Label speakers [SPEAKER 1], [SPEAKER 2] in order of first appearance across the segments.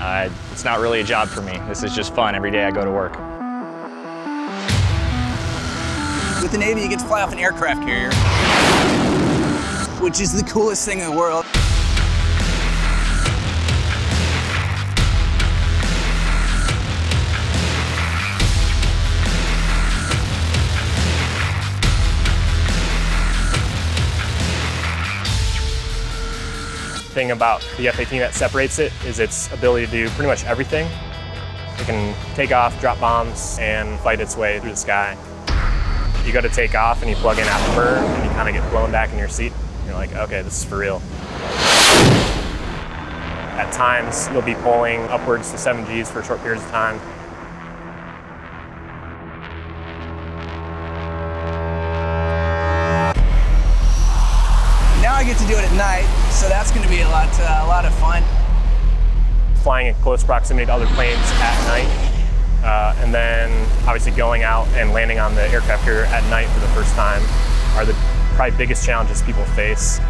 [SPEAKER 1] Uh, it's not really a job for me. This is just fun every day I go to work.
[SPEAKER 2] With the Navy, you get to fly off an aircraft carrier, which is the coolest thing in the world.
[SPEAKER 3] Thing about the F-18 that separates it is its ability to do pretty much everything. It can take off, drop bombs, and fight its way through the sky. You go to take off and you plug in afterburner and you kind of get blown back in your seat. You're like, okay, this is for real. At times, you'll be pulling upwards to 7 Gs for short periods of time.
[SPEAKER 2] Get to do it at night, so that's going to be a lot, uh, a lot of fun.
[SPEAKER 3] Flying in close proximity to other planes at night, uh, and then obviously going out and landing on the aircraft carrier at night for the first time are the probably biggest challenges people face.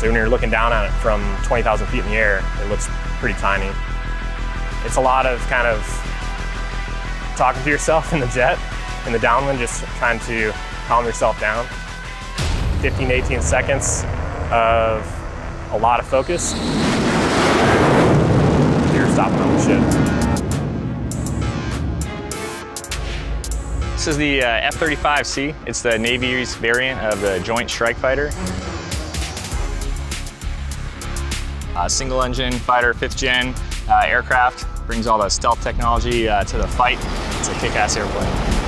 [SPEAKER 3] So when you're looking down on it from 20,000 feet in the air, it looks pretty tiny. It's a lot of kind of talking to yourself in the jet, in the downwind, just trying to calm yourself down. 15 to 18 seconds of a lot of focus. You're stopping the ship.
[SPEAKER 1] This is the uh, F-35C. It's the Navy's variant of the Joint Strike Fighter. Uh, single engine fighter, fifth gen uh, aircraft. Brings all the stealth technology uh, to the fight. It's a kick-ass airplane.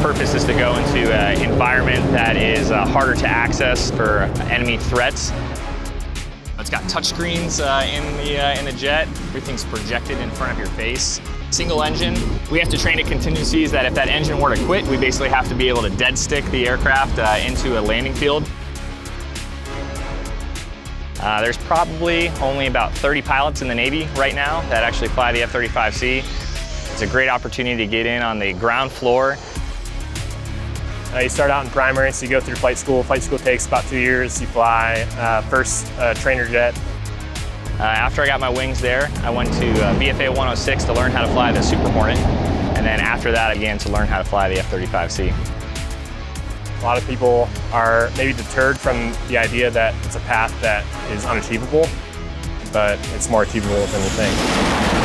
[SPEAKER 1] Purpose is to go into an environment that is uh, harder to access for enemy threats. It's got touchscreens uh, in the uh, in the jet. Everything's projected in front of your face. Single engine. We have to train at contingencies that if that engine were to quit, we basically have to be able to dead stick the aircraft uh, into a landing field. Uh, there's probably only about 30 pilots in the Navy right now that actually fly the F-35C. It's a great opportunity to get in on the ground floor.
[SPEAKER 3] Uh, you start out in primary, so you go through flight school. Flight school takes about two years. You fly uh, first uh, trainer jet.
[SPEAKER 1] Uh, after I got my wings there, I went to uh, VFA 106 to learn how to fly the Super Hornet. And then after that, again, to learn how to fly the F-35C.
[SPEAKER 3] A lot of people are maybe deterred from the idea that it's a path that is unachievable, but it's more achievable than you think.